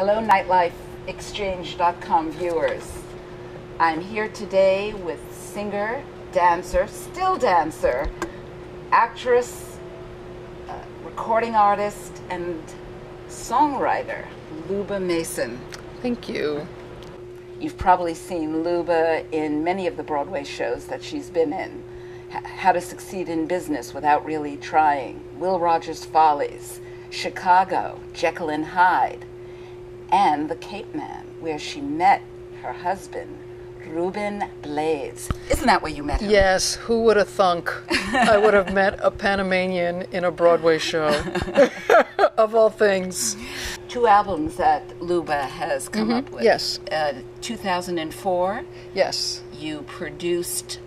Hello, NiteLifeExchange.com viewers. I'm here today with singer, dancer, still dancer, actress, uh, recording artist, and songwriter, Luba Mason. Thank you. You've probably seen Luba in many of the Broadway shows that she's been in. H- How to Succeed in Business Without Really Trying, Will Rogers Follies, Chicago, Jekyll and Hyde, and The Capeman, where she met her husband, Ruben Blades. Isn't that where you met him? Yes, who would have thunk I would have met a Panamanian in a Broadway show? of all things. Two albums that Luba has come up with. yes. Uh, 2004, Yes. you produced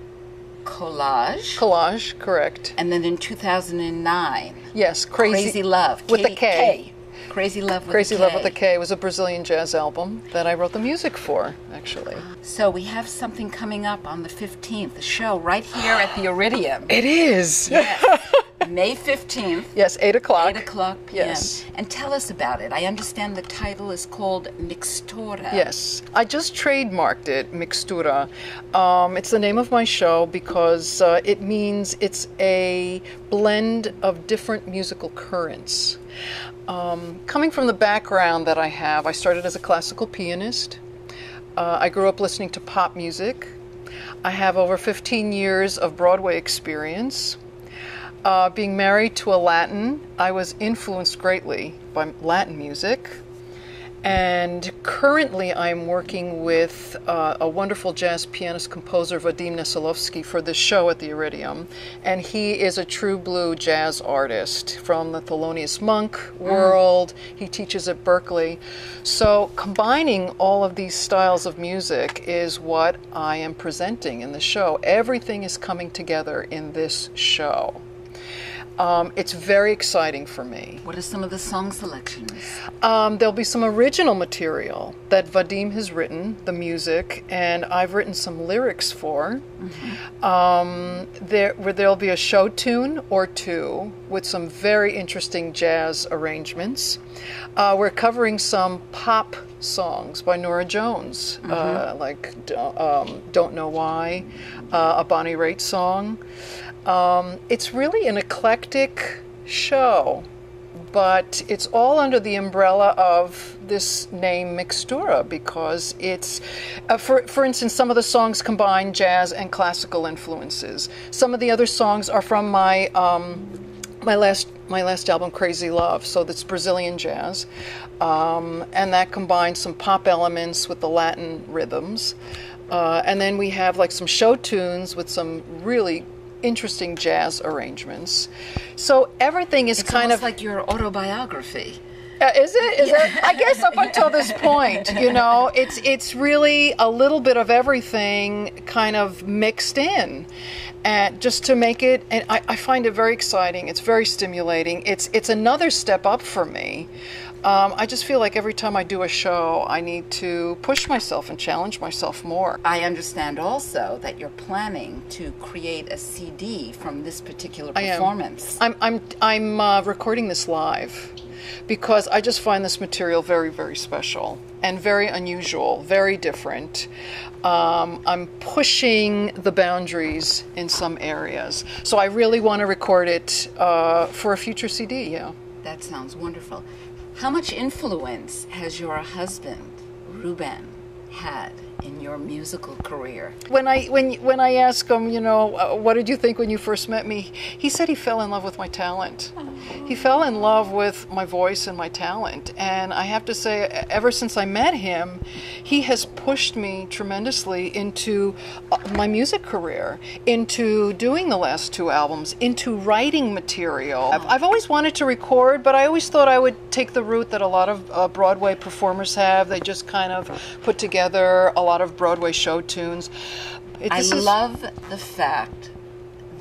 Collage. Collage, correct. and then in 2009, Yes, Crazy, Krazy Love. with K- a K. Crazy Love with Crazy a Love K. with a K was a Brazilian jazz album that I wrote the music for, actually. So we have something coming up on the 15th, a show right here at the Iridium. It is. May 15th, Yes, 8 o'clock. 8 o'clock p.m. Yes. And tell us about it. I understand the title is called Mixtura. Yes, I just trademarked it, Mixtura. Um, it's the name of my show because uh, it means it's a blend of different musical currents. Um, coming from the background that I have, I started as a classical pianist. Uh, I grew up listening to pop music. I have over 15 years of Broadway experience. Uh, being married to a Latin, I was influenced greatly by Latin music. And currently, I'm working with uh, a wonderful jazz pianist composer, Vadim Neselovskyi, for this show at the Iridium. And he is a true blue jazz artist from the Thelonious Monk world. He teaches at Berklee. So, combining all of these styles of music is what I am presenting in the show. Everything is coming together in this show. Um, it's very exciting for me. What are some of the song selections? Um, there'll be some original material that Vadim has written, the music, and I've written some lyrics for. Um, there, where there'll be a show tune or two with some very interesting jazz arrangements. Uh, we're covering some pop songs by Norah Jones, uh, like um, "Don't Know Why," uh, a Bonnie Raitt song. Um, it's really an eclectic show but it's all under the umbrella of this name Mixtura because it's, uh, for, for instance, some of the songs combine jazz and classical influences. Some of the other songs are from my um, my last my last album, Krazy Love. So that's Brazilian jazz, um, and that combines some pop elements with the Latin rhythms. Uh, and then we have like some show tunes with some really interesting jazz arrangements. So everything is It's kind of like your autobiography. uh, is it? Is it? I guess up until this point, you know, it's it's really a little bit of everything kind of mixed in, and just to make it. And I, I find it very exciting. It's very stimulating. It's it's another step up for me. Um, I just feel like every time I do a show, I need to push myself and challenge myself more. I understand also that you're planning to create a CD from this particular I am. performance. I'm I'm I'm uh, recording this live because I just find this material very very special and very unusual, very different. Um, I'm pushing the boundaries in some areas, so I really want to record it uh, for a future CD. Yeah. That sounds wonderful. How much influence has your husband, Ruben, had in your musical career? When I when when I asked him, you know, uh, what did you think when you first met me? He said he fell in love with my talent. He fell in love with my voice and my talent. And I have to say, ever since I met him, he has pushed me tremendously into uh, my music career, into doing the last two albums, into writing material. I've, I've always wanted to record, but I always thought I would take the route that a lot of uh, Broadway performers have. They just kind of put together a lot of Broadway show tunes. It- I is- love the fact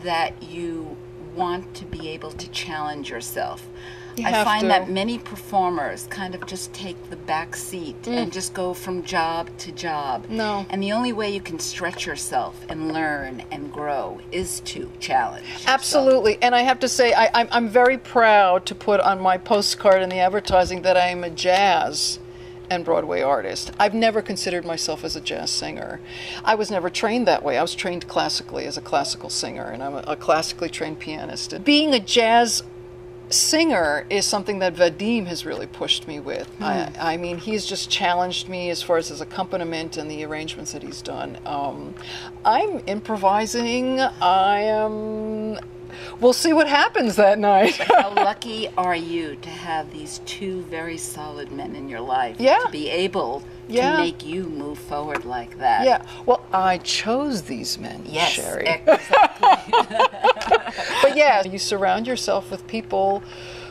that you want to be able to challenge yourself. You I find to. that many performers kind of just take the back seat and just go from job to job. Mm. No. And the only way you can stretch yourself and learn and grow is to challenge. yourself. Absolutely, and I have to say, I, I'm, I'm very proud to put on my postcard in the advertising that I am a jazz and Broadway artist. I've never considered myself as a jazz singer. I was never trained that way. I was trained classically as a classical singer, and I'm a, classically trained pianist. Being a jazz singer is something that Vadim has really pushed me with. I, I, mean, he's just challenged me as far as his accompaniment and the arrangements that he's done. Um, I'm improvising. I am. We'll see what happens that night. How lucky are you to have these two very solid men in your life? Yeah. To be able Yeah. to make you move forward like that. yeah. Well, I chose these men, Yes. Sherry. Exactly. but yeah, you surround yourself with people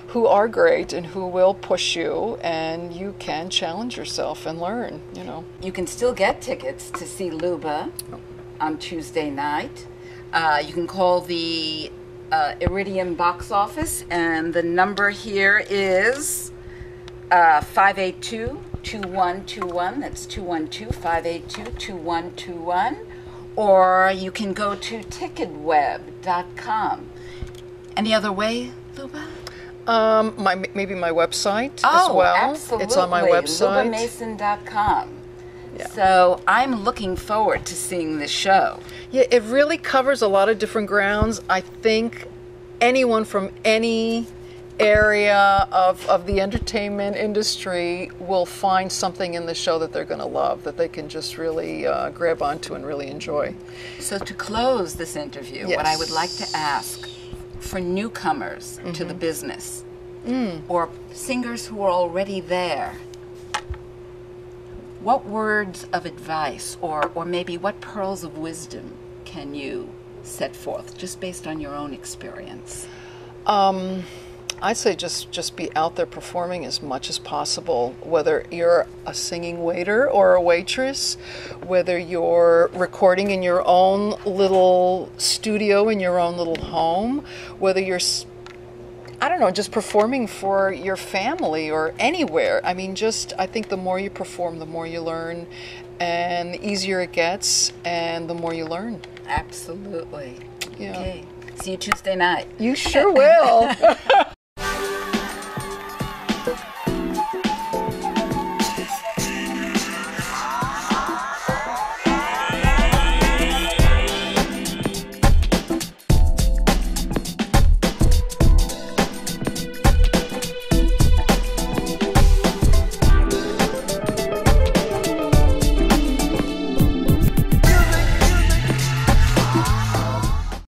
who are great and who will push you, and you can challenge yourself and learn. You know. you can still get tickets to see Luba on Tuesday night. Uh, you can call the uh, Iridium box office, and the number here is uh, 582 2121. That's 212 582 2121. Or you can go to ticketweb.com. Any other way, Luba? Um, my maybe my website Oh, as well. absolutely. It's on my website. LubaMason.com. So I'm looking forward to seeing this show. Yeah, it really covers a lot of different grounds. I think anyone from any area of, of the entertainment industry will find something in the show that they're going to love, that they can just really uh, grab onto and really enjoy. So to close this interview, what I would like to ask for newcomers to Mm-hmm. the business Mm. or singers who are already there, what words of advice or, or maybe what pearls of wisdom can you set forth just based on your own experience? Um, I'd say just just be out there performing as much as possible. Whether you're a singing waiter or a waitress, whether you're recording in your own little studio in your own little home, whether you're I don't know, just performing for your family or anywhere. I mean, just I think the more you perform, the more you learn, and the easier it gets, and the more you learn. Absolutely. Yeah. Okay. See you Tuesday night. You sure will.